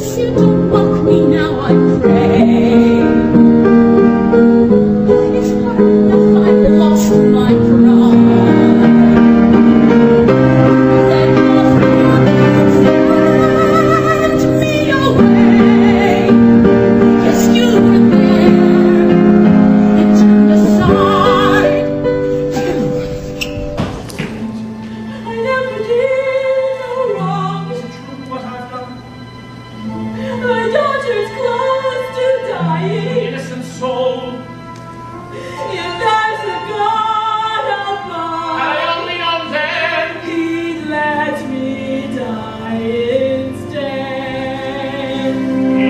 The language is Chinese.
心中望。soul.